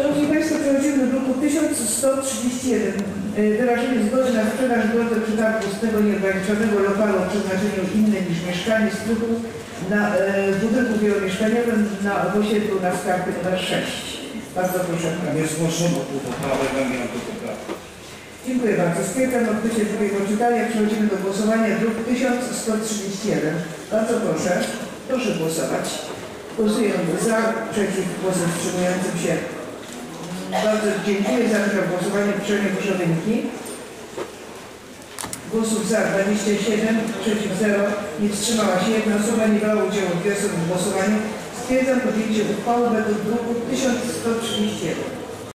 Szanowni Państwo, przechodzimy do druku 1131. Y, Wyrażenie zgody na sprzedaż w drodze przetargu ustnego nieograniczonego lokalu o przeznaczeniu innym niż mieszkanie z tytułu na y, budynku wielomieszkaniowym na osiedlu na skarpie nr 6. Bardzo proszę. Nie zgłoszono tu poprawek, wymagam tu poprawki. Dziękuję bardzo. Stwierdzam odbycie drugiego czytania. Przechodzimy do głosowania. Druk 1131. Bardzo proszę. Proszę głosować. Głosujemy za, przeciw, głosem wstrzymującym się. Bardzo dziękuję. Zamykam głosowanie. Uprzejmie proszę wyniki. Głosów za 27, przeciw 0, nie wstrzymała się jedna osoba, nie brała udziału w głosowaniu. Stwierdzam podjęcie uchwały według druku 1131.